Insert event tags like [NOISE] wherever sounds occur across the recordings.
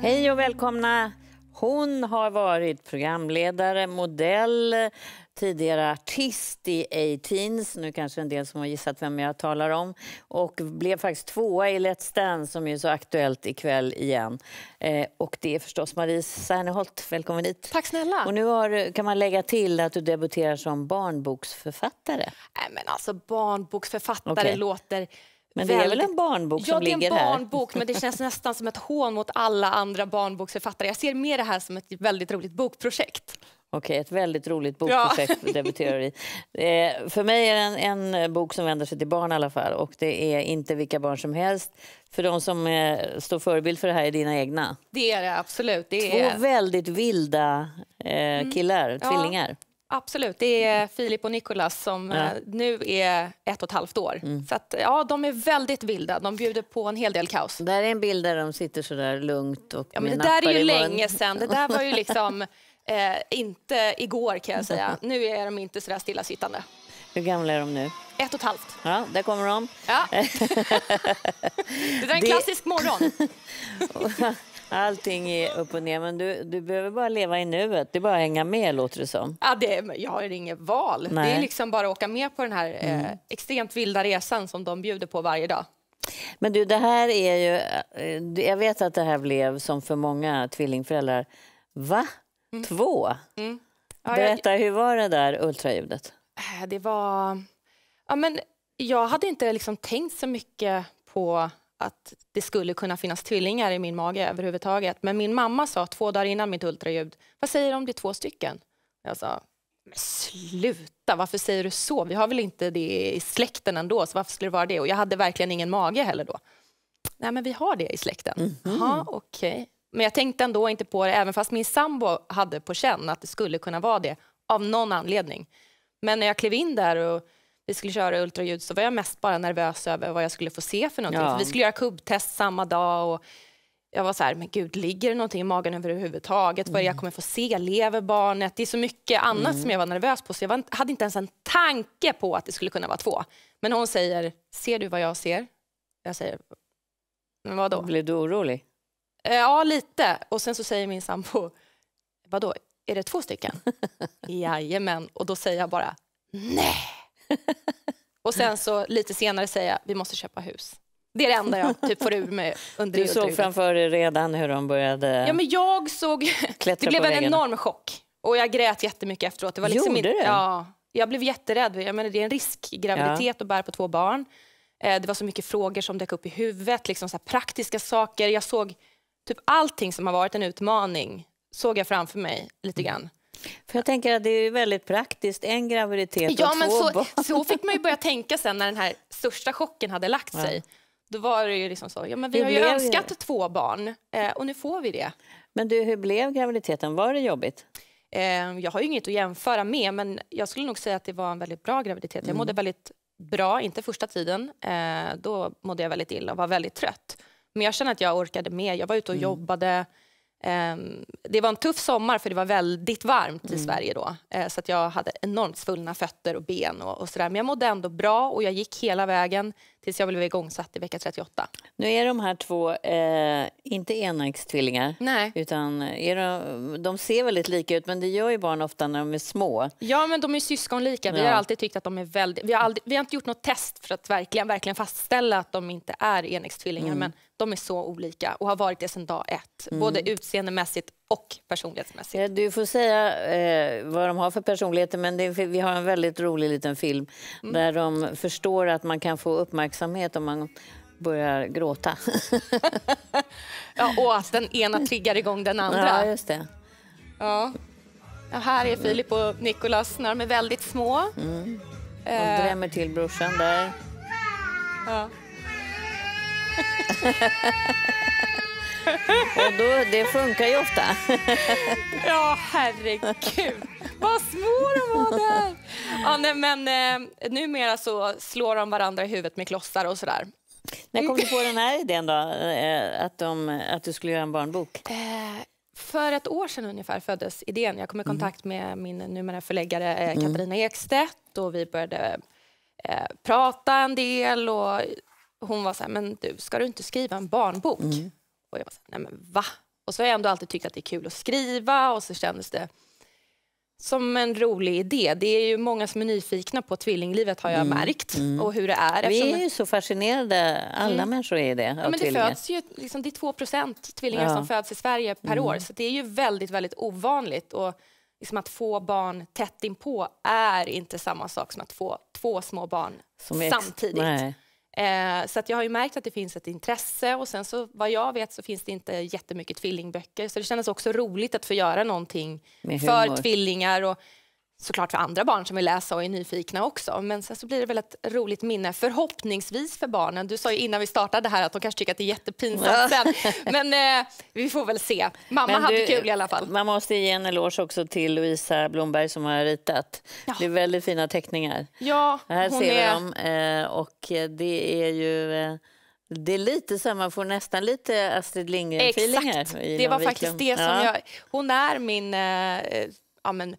Hej och välkomna. Hon har varit programledare, modell, tidigare artist i A-Teens. Nu kanske en del som har gissat vem jag talar om. Och blev faktiskt tvåa i Let's Dance som är så aktuellt ikväll igen. Eh, och det är förstås Marie Serneholt. Välkommen hit. Tack snälla. Och nu har, kan man lägga till att du debuterar som barnboksförfattare. Nej, men alltså barnboksförfattare Okej. låter Men det är väl en barnbok Ja, som det är ligger en här? barnbok, men det känns nästan som ett hån mot alla andra barnboksförfattare. Jag ser mer det här som ett väldigt roligt bokprojekt. Okej, ett väldigt roligt bokprojekt debuterar du i. [LAUGHS] Eh, för mig är det en, en bok som vänder sig till barn i alla fall. Och det är inte vilka barn som helst. För de som eh, står förebild för det här är dina egna. Det är det absolut. Det Två är, Mm. väldigt vilda eh, killar, Ja. tvillingar. Absolut. Det är Filip och Nikolas som Ja. Mm. eh, nu är ett och ett halvt år. Så att, ja, de är väldigt vilda. De bjuder på en hel del kaos. Där är en bild där de sitter så där lugnt och Ja, men det där är ju länge sedan. Det där var ju liksom [LAUGHS] eh, inte igår kan jag säga. [LAUGHS] Nu är de inte så där stillasittande. Hur gamla är de nu? Ett och ett halvt. Ja, där kommer de. Ja. [LAUGHS] det är en Det- klassisk morgon. Allting är upp och ner, men du, du behöver bara leva i nuet. Det är bara att hänga med, låter det som. Ja, det, är- jag har inget val. Det Nej. är liksom bara att åka med på den här eh, extremt vilda resan som de bjuder på varje dag. Men du, det här är ju... eh, Jag vet att det här blev som för många tvillingföräldrar. Va? Två? Ja, jag, Berätta, hur var det där ultraljudet? eh, det var... Ja, men jag hade inte liksom tänkt så mycket på att det skulle kunna finnas tvillingar i min mage överhuvudtaget. Men min mamma sa två dagar innan mitt ultraljud, vad säger du om det är två stycken? Jag sa, men sluta, varför säger du så? Vi har väl inte det i släkten ändå, så varför skulle det vara det? Och jag hade verkligen ingen mage heller då. Nej, men vi har det i släkten. Jaha, okej. Men jag tänkte ändå inte på det, även fast min sambo hade på känn att det skulle kunna vara det, av någon anledning. Men när jag klev in där och vi skulle köra ultraljud så var jag mest bara nervös över vad jag skulle få se för någonting. Ja. För vi skulle göra kubbtest samma dag och jag var så här, men gud, ligger det någonting i magen överhuvudtaget? Vad är det jag kommer få se? Lever barnet? Det är så mycket annat som jag var nervös på så jag var, hade inte ens en tanke på att det skulle kunna vara två. Men hon säger, ser du vad jag ser? Jag säger, men vadå? Blev du orolig? Eh, Ja, lite. Och sen så säger min sambo, vadå, är det två stycken? [LAUGHS] Jajamän. Och då säger jag bara, nej. [LAUGHS] Och sen så lite senare säger jag, vi måste köpa hus. Det är det enda jag typ får ur mig under Du såg framför dig redan hur de började Ja, men jag såg... Det blev en enorm chock. Och jag grät jättemycket efteråt. Det var liksom Gjorde du? Ja, jag blev jätterädd. Jag menar, det är en riskgraviditet att bära på två barn. Eh, Det var så mycket frågor som dök upp i huvudet, liksom så praktiska saker. Jag såg typ allting som har varit en utmaning såg jag framför mig lite Mm. grann. För jag tänker att det är väldigt praktiskt. En graviditet Ja, och men två så, barn. [LAUGHS] så fick man ju börja tänka sen när den här största chocken hade lagt sig. Då var det ju liksom så, ja men vi Det har ju önskat två barn eh, och nu får vi det. Men du, hur blev graviditeten? Var det jobbigt? Eh, jag har ju inget att jämföra med, men jag skulle nog säga att det var en väldigt bra graviditet. Jag mådde väldigt bra, inte första tiden. Eh, då mådde jag väldigt illa och var väldigt trött. Men jag känner att jag orkade med. Jag var ute och jobbade. Eh, det var en tuff sommar för det var väldigt varmt i Sverige då. Eh, så att jag hade enormt svullna fötter och ben och, och sådär. Men jag mådde ändå bra och jag gick hela vägen tills jag blev igångsatt i vecka 38. Nu är de här två eh, inte enäggstvillingar. Nej. Utan är de, de ser väldigt lika ut, men det gör ju barn ofta när de är små. Ja, men de är syskonlika. Vi Ja. har alltid tyckt att de är väldigt... Vi har, aldrig, vi har inte gjort något test för att verkligen, verkligen fastställa att de inte är enäggstvillingar, Mm. men de är så olika och har varit det sedan dag ett. Både utseendemässigt och personlighetsmässigt. Du får säga eh, vad de har för personligheter, men det vi har en väldigt rolig liten film Mm. där de förstår att man kan få uppmärksamhet om man börjar gråta. [LAUGHS] Ja, och att den ena triggar igång den ja, andra. just det. Ja. Ja, här är Filip och Nikolas när de är väldigt små. De Eh, drämmer till brorsan där. ja. [LAUGHS] Och då, det funkar ju ofta. [LAUGHS] Ja, herregud. Vad små de var där. Ja, nej, men eh, numera så slår de varandra i huvudet med klossar och sådär. När kom du på den här idén då? Eh, Att, de, att du skulle göra en barnbok? Eh, för ett år sedan ungefär föddes idén. Jag kom i kontakt med min numera förläggare eh, Katarina Ekstedt och vi började eh, prata en del. Och hon var så här, men du, ska du inte skriva en barnbok? Mm. Och jag var så nej men va? Och så har jag ändå alltid tyckt att det är kul att skriva och så kändes det som en rolig idé. Det är ju många som är nyfikna på tvillinglivet har jag märkt och hur det är. Mm. Vi är ju så fascinerade, alla människor är det, Ja, men det föds ju, liksom, det är 2 tvillingar Ja. Mm. som föds i Sverige per år, så det är ju väldigt, väldigt ovanligt. Och liksom att få barn tätt inpå är inte samma sak som att få två små barn Som samtidigt. Nej. Eh, så att jag har ju märkt att det finns ett intresse och sen så vad jag vet så finns det inte jättemycket tvillingböcker. Så det kändes också roligt att få göra någonting för tvillingar och såklart för andra barn som vill läsa och är nyfikna också. Men sen så blir det väl ett roligt minne, förhoppningsvis för barnen. Du sa ju innan vi startade här att de kanske tycker att det är jättepinsamt sen. Men eh, vi får väl se. Mamma Men hade du, kul i alla fall. Man måste ge en eloge också till Louisa Blomberg som har ritat. Ja. Det är väldigt fina teckningar. Ja, Här ser vi är... dem. Eh, och det är ju... Eh, det är lite så, man får nästan lite Astrid Lindgren-feeling här. Exakt, det var faktiskt det som Ja. jag... Hon är min eh, ja, men,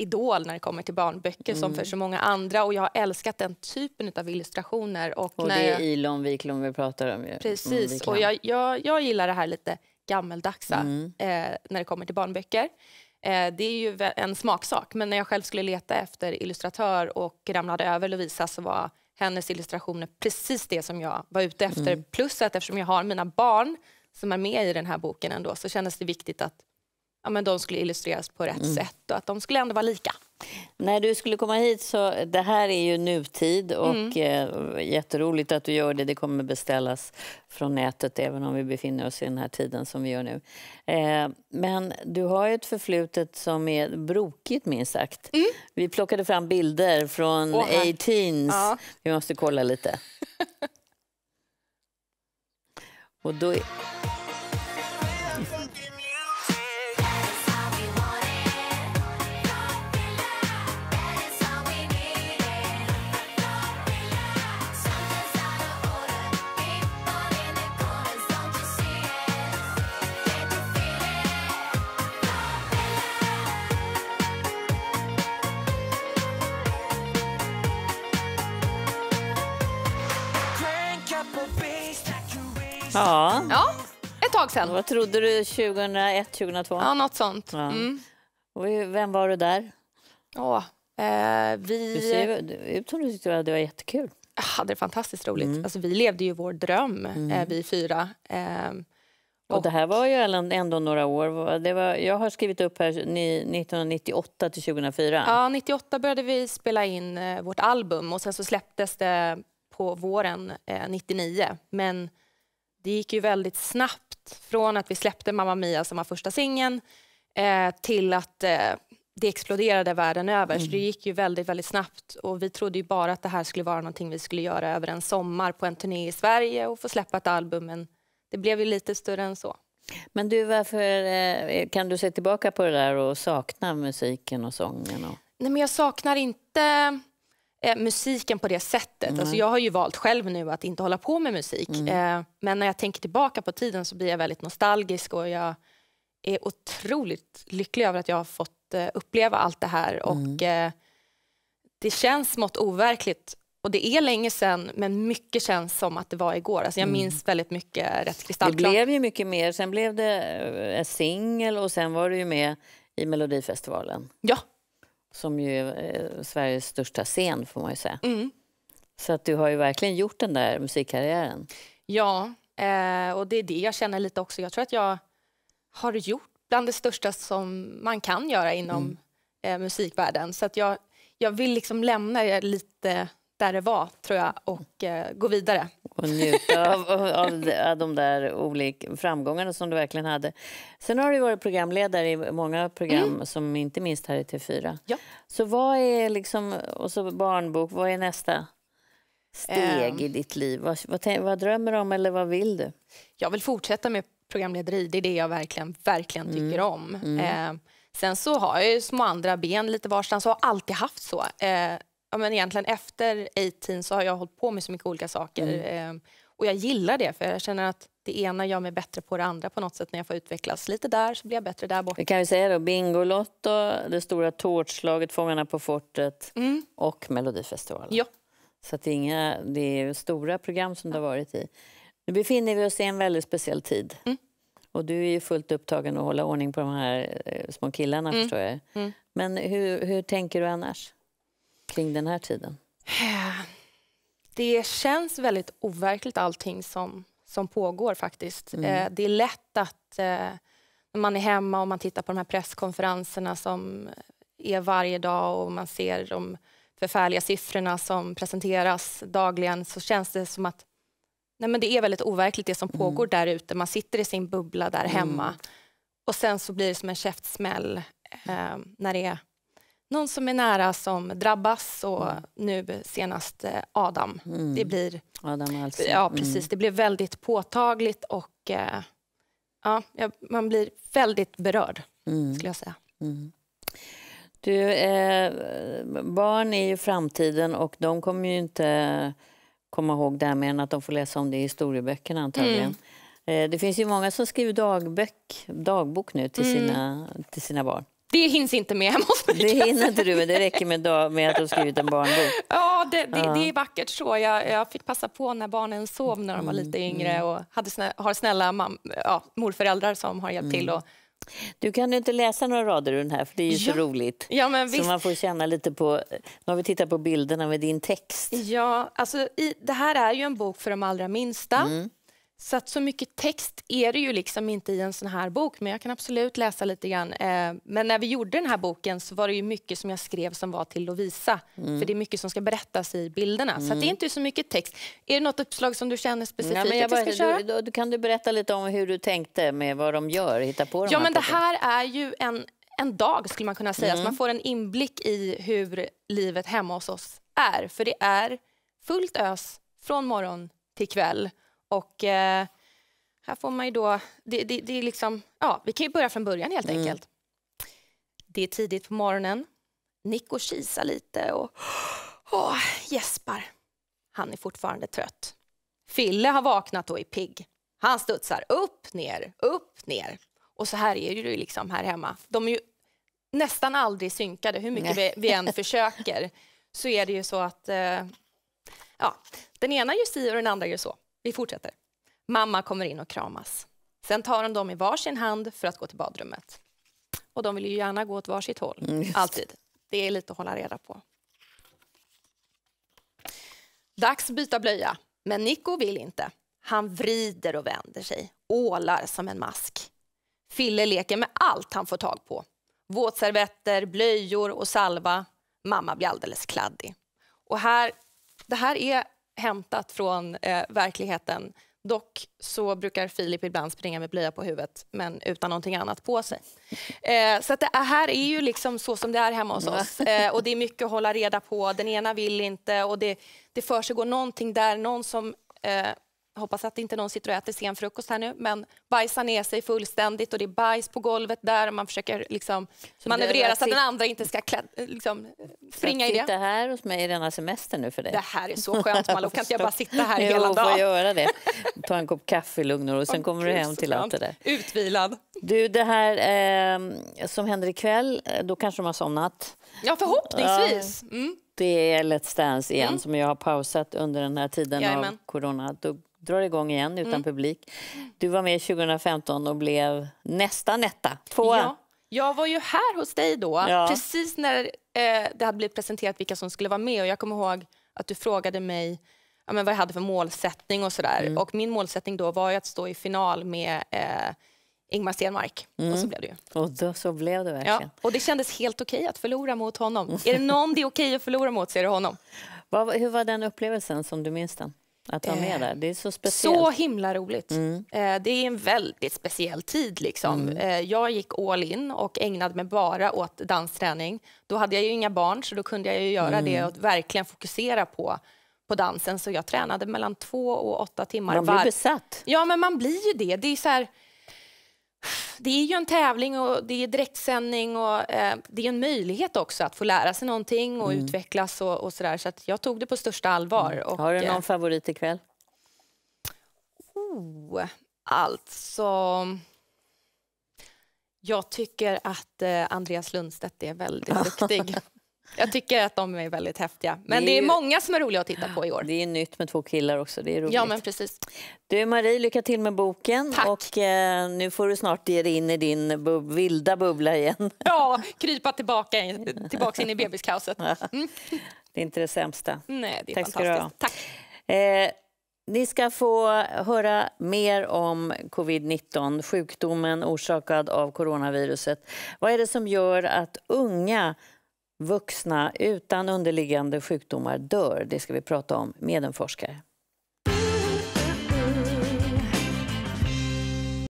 idol när det kommer till barnböcker som Mm. för så många andra och jag har älskat den typen av illustrationer. Och, Och när det är Ilon Wiklund vi pratar om. ju. Mm, Precis, Wiklund. och jag, jag, jag gillar det här lite gammaldagsa Mm. eh, när det kommer till barnböcker. Eh, det är ju en smaksak, men när jag själv skulle leta efter illustratör och ramlade över Lovisa så var hennes illustrationer precis det som jag var ute efter. Mm. Plus att eftersom jag har mina barn som är med i den här boken ändå så kändes det viktigt att ja, men de skulle illustreras på rätt Mm. sätt och att de skulle ändå vara lika. När du skulle komma hit så, det här är ju nutid och Mm. eh, jätteroligt att du gör det. Det kommer beställas från nätet även om vi befinner oss i den här tiden som vi gör nu. Eh, men du har ju ett förflutet som är brokigt minst sagt. Vi plockade fram bilder från Mm. Här. 18s. Ja. Vi måste kolla lite. [LAUGHS] och då är... Ja, Ja, ett tag sedan. vad trodde du 2001, 2002? Ja, något sånt. Ja. Mm. Och vem var du där? Åh, eh, Du vi... ser ut som du tyckte att det var jättekul. Jag hade det fantastiskt roligt. Mm. Alltså, vi levde ju vår dröm, eh, vi fyra. Eh, Och det här var ju ändå några år. Det var, jag har skrivit upp här ni- 1998 till 2004. ja, 98 började vi spela in eh, vårt album och sen så släpptes det på våren eh, 99. Men det gick ju väldigt snabbt från att vi släppte Mamma Mia som var första singeln eh, till att eh, det exploderade världen över. Så det gick ju väldigt, väldigt snabbt och vi trodde ju bara att det här skulle vara någonting vi skulle göra över en sommar på en turné i Sverige och få släppa ett album. Men det blev ju lite större än så. Men du, varför eh, kan du se tillbaka på det där och sakna musiken och sången? Och... Nej, men jag saknar inte eh, musiken på det sättet. Alltså, jag har ju valt själv nu att inte hålla på med musik. Eh, men när jag tänker tillbaka på tiden så blir jag väldigt nostalgisk och jag är otroligt lycklig över att jag har fått eh, uppleva allt det här. Och eh, Det känns smått overkligt. Och det är länge sedan, men mycket känns som att det var igår. Alltså jag minns väldigt mycket rätt Det kristallklart. blev ju mycket mer. Sen blev det eh, en singel och sen var du ju med i Melodifestivalen. Ja. Som ju är eh, Sveriges största scen får man ju säga. Mm. Så att du har ju verkligen gjort den där musikkarriären. Ja, eh, och det är det jag känner lite också. Jag tror att jag har gjort bland det största som man kan göra inom eh, musikvärlden. Så att jag, jag vill liksom lämna lite där det var, tror jag, och eh, gå vidare. och njuta av, av, av de- där olika framgångarna som du verkligen hade. Sen har du varit programledare i många program, som inte minst här i TV4. Ja. Så vad är liksom, och så barnbok, vad är nästa steg Ehm. i ditt liv? Vad, vad, vad drömmer du om eller vad vill du? Jag vill fortsätta med programlederi, det är det jag verkligen, verkligen tycker om. Eh, sen så har jag ju små andra ben lite varstans och har alltid haft så. Eh, ja, men egentligen efter 18 så har jag hållit på med så mycket olika saker. Eh, och jag gillar det för jag känner att det ena gör mig bättre på det andra på något sätt när jag får utvecklas. Lite där så blir jag bättre där borta. Vi kan ju säga då Bingolotto, det stora tårtslaget, Fångarna på fortet Mm. och Melodifestivalen. Ja. Så det, är inga, det är stora program som det har varit i. Nu befinner vi oss i en väldigt speciell tid. Mm. Och du är ju fullt upptagen att hålla ordning på de här eh, små killarna Mm. förstår jag. Mm. Men hur, hur tänker du annars kring den här tiden? Det känns väldigt overkligt allting som, som pågår faktiskt. Mm. Eh, det är lätt att eh, när man är hemma och man tittar på de här presskonferenserna som är varje dag och man ser de förfärliga siffrorna som presenteras dagligen så känns det som att nej men det är väldigt overkligt det som pågår där ute. Man sitter i sin bubbla där hemma och sen så blir det som en käftsmäll eh, när det är någon som är nära som drabbas och nu senast eh, Adam. Det blir Adam Alsing. Ja, Mm. precis. Det blev väldigt påtagligt och eh, ja, man blir väldigt berörd, Mm. skulle jag säga. Du, eh, barn är ju framtiden och de kommer ju inte komma ihåg det här mer än att de får läsa om det i historieböckerna antagligen. Mm. Eh, det finns ju många som skriver dagböck, dagbok nu till, Mm. sina, till sina barn. Det hinns inte med hemma hos mig. Det hinner inte du, men det räcker med, dag, med att du har skrivit en barnbok. [LAUGHS] Ja, det, det, Ja. det är vackert så. Jag, jag fick passa på när barnen sov när de var lite yngre och hade snä, har snälla mam, ja, morföräldrar som har hjälpt till. Och, Du kan ju inte läsa några rader ur den här, för det är ju så Ja. roligt. ja, men Så visst. man får känna lite på... Nu har vi tittat på bilderna med din text. Ja, alltså i, det här är ju en bok för de allra minsta. Mm. Så att så mycket text är det ju liksom inte i en sån här bok, men jag kan absolut läsa lite grann. Eh, men när vi gjorde den här boken så var det ju mycket som jag skrev som var till Lovisa. Mm. För det är mycket som ska berättas i bilderna. Så att det är inte så mycket text. Är det något uppslag som du känner specifikt Nej, men jag att bara, ska köra? du, kan du berätta lite om hur du tänkte med vad de gör, hitta på de Ja, här men det här är ju en, en dag skulle man kunna säga. Mm. Så man får en inblick i hur livet hemma hos oss är. För det är fullt ös från morgon till kväll. Och eh, här får man ju då, det, det, det är liksom, ja, vi kan ju börja från början helt Mm. enkelt. Det är tidigt på morgonen. Nico kisar lite och åh, gäspar. Han är fortfarande trött. Fille har vaknat och är pigg. Han studsar upp, ner, upp, ner. Och så här är det ju liksom här hemma. De är ju nästan aldrig synkade, hur mycket vi, vi än försöker. Så är det ju så att eh, ja, den ena gör si och den andra gör så. Vi fortsätter. Mamma kommer in och kramas. Sen tar hon dem i varsin hand för att gå till badrummet. Och de vill ju gärna gå åt varsitt håll, Mm, alltid. Det är lite att hålla reda på. Dags byta blöja, men Nico vill inte. Han vrider och vänder sig, ålar som en mask. Fille leker med allt han får tag på. Våtservetter, blöjor och salva. Mamma blir alldeles kladdig. Och här, det här är hämtat från eh, verkligheten. Dock så brukar Filip ibland springa med blöja på huvudet men utan någonting annat på sig. Eh, så att det här är ju liksom så som det är hemma hos oss. Eh, och det är mycket att hålla reda på. Den ena vill inte och det, det försiggår någonting där. Någon som, eh, hoppas att inte någon sitter och äter sen frukost här nu, men bajsar ner sig fullständigt och det är bajs på golvet där och man försöker liksom manövrera det- så att den andra inte ska klä, liksom, springa i Sitta det. här hos mig i denna semester nu för dig. Det här är så skönt Malou, kan inte jag bara sitta här [LAUGHS] Jo, hela dagen? göra det. Ta en kopp kaffe i lugn och ro, sen kommer du hem så till allt det där. Utvilad. Du, det här eh, som händer ikväll, eh, då kanske de har somnat. Ja, förhoppningsvis. Mm. Det är Let's Dance igen som jag har pausat under den här tiden Jajamän. Mm. av corona. Då drar igång igen utan publik. Du var med 2015 och blev nästan etta, tvåa. Ja, jag var ju här hos dig då, Ja. precis när eh, det hade blivit presenterat vilka som skulle vara med. Och jag kommer ihåg att du frågade mig ja, men vad jag hade för målsättning och sådär. Mm. Och min målsättning då var ju att stå i final med eh, Ingmar Stenmark. Och så blev det ju. Och då, så blev det Ja, Mm. verkligen. och det kändes helt okej att förlora mot honom. [LAUGHS] Är det någon det är okej att förlora mot så är det honom. Vad, hur var den upplevelsen som du minns den? Att vara med där? Det är så speciellt. Så himla roligt. Mm. Eh, det är en väldigt speciell tid. Liksom. Eh, jag gick all in och ägnade mig bara åt dansträning. Då hade jag ju inga barn, så då kunde jag ju göra det Mm. och verkligen fokusera på, på dansen. Så jag tränade mellan två och åtta timmar Man blir var- besatt. Ja, men man blir ju det. Det är, så här, det är ju en tävling och det är direktsändning och eh, det är en möjlighet också att få lära sig någonting och utvecklas och, och sådär. Så att jag tog det på största allvar. Och, Har du eh, någon favorit ikväll? Oh, alltså... Jag tycker att eh, Andreas Lundstedt är väldigt [LAUGHS] duktig. Jag tycker att de är väldigt häftiga. Men Det det är är, ju- många som är roliga att titta på i år. Det är nytt med två killar också. Det är roligt. Ja, men precis. Du Marie, lycka till med boken. Tack. Och eh, nu får du snart ge dig in i din bub- vilda bubbla igen. [LAUGHS] Ja, krypa tillbaka, in- tillbaka in i bebiskaoset. Mm. Det är inte det sämsta. Nej, det är Tack fantastiskt. Tack. Eh, ni ska få höra mer om covid-19, sjukdomen orsakad av coronaviruset. Vad är det som gör att unga vuxna utan underliggande sjukdomar dör? Det ska vi prata om med en forskare.